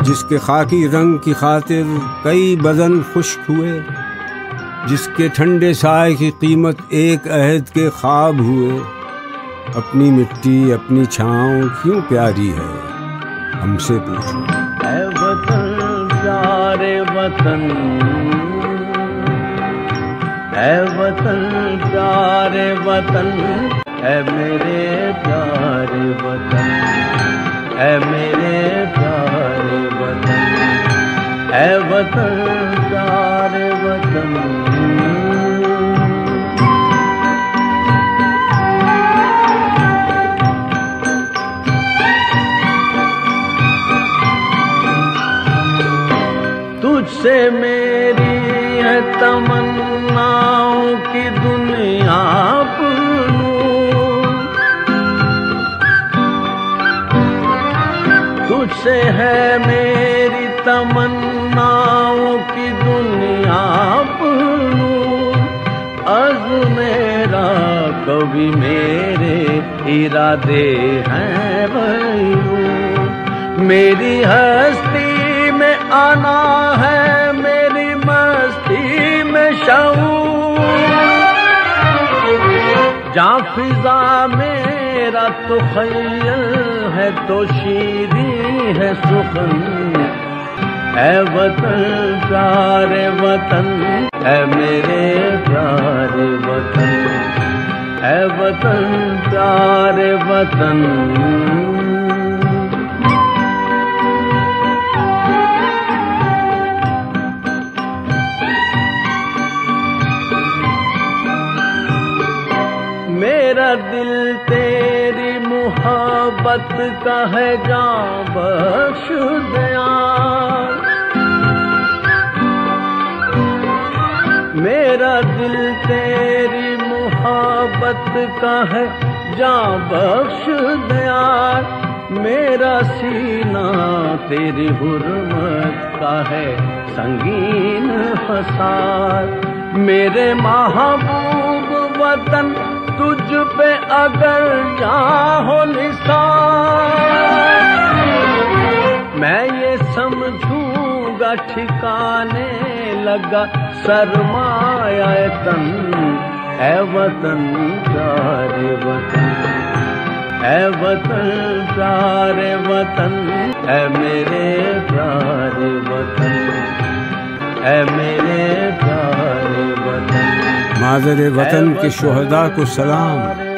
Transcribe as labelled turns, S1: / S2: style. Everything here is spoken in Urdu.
S1: جس کے خاکی رنگ کی خاطر کئی بدن خشک ہوئے، جس کے ٹھنڈے سائے کی قیمت ایک عہد کے خواب ہوئے۔ اپنی مٹی، اپنی چھاؤں کیوں پیاری ہے؟ ہم سے پوچھو۔
S2: اے وطن، پیارے وطن۔ اے وطن، پیارے وطن۔ اے میرے پیارے وطن۔ اے میرے اے وطن۔ تجھ سے میری ہے تمناؤں کی دنیا تجھ سے ہے میری تمناؤں کی دنیا از میرا کبھی میرے ارادے ہیں بھائیوں۔ میری ہستی میں آنا ہے، میری مستی میں شعور جہاں فضا میرا تو خیل ہے، تو شیری ہے سخن۔ اے وطن، پیارے وطن، اے میرے پیارے وطن، اے وطن، پیارے وطن۔ میرا دل تیری محبت کا ہے جان بخش دیا میرا دل تیری محبت کا ہے جان بخش دیا میرا سینہ تیری حرمت کا ہے، سنگین فساد میرے محبوب وطن، تجھ پہ اگر جہاں ہو نثار۔ ٹھکانے لگا، سرمایہ تن، اے وطن پیارے وطن، اے وطن پیارے وطن، اے میرے پیارے وطن، اے میرے پیارے وطن۔
S1: مادر وطن کے شہداء کو سلام۔